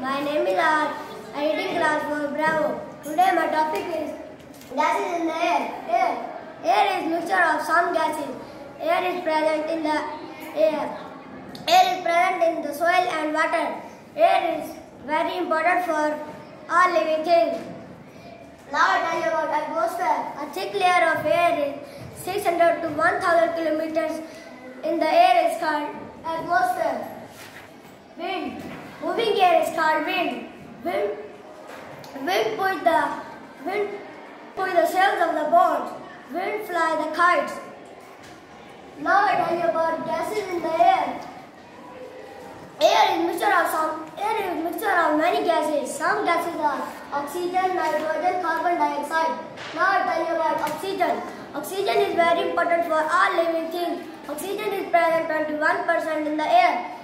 My name is R. I reading class for Bravo. Today my topic is gases in the air. Air. Air is mixture of some gases. Air is present in the air. Air is present in the soil and water. Air is very important for all living things. Now I tell you about atmosphere. A thick layer of air is 600 to 1000 kilometers in the air is called atmosphere. Wind. Wind. Wind, push the wind push the sails of the boats. Wind fly the kites. Now I tell you about gases in the air. Air is mixture of some air is mixture of many gases. Some gases are oxygen, nitrogen, carbon dioxide. Now I tell you about oxygen. Oxygen is very important for all living things. Oxygen is present 21% in the air.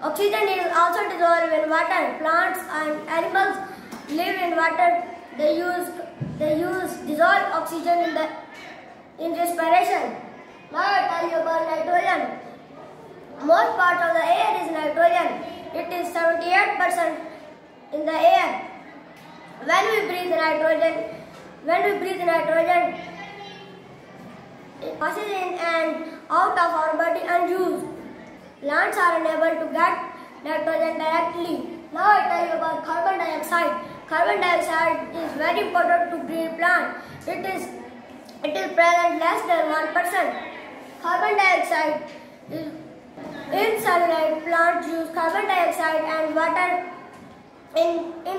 Oxygen is also dissolved in water. Plants and animals live in water. They use they use dissolved oxygen in the in respiration. Now I tell you about nitrogen. Most part of the air is nitrogen. It is 78% in the air. When we breathe nitrogen, when we breathe nitrogen, it passes in and out of our body. Plants are unable to get nitrogen directly. Now I tell you about carbon dioxide. Carbon dioxide is very important to green plant. It is it is present less than one percent. Carbon dioxide is in sunlight. Plants use carbon dioxide and water in in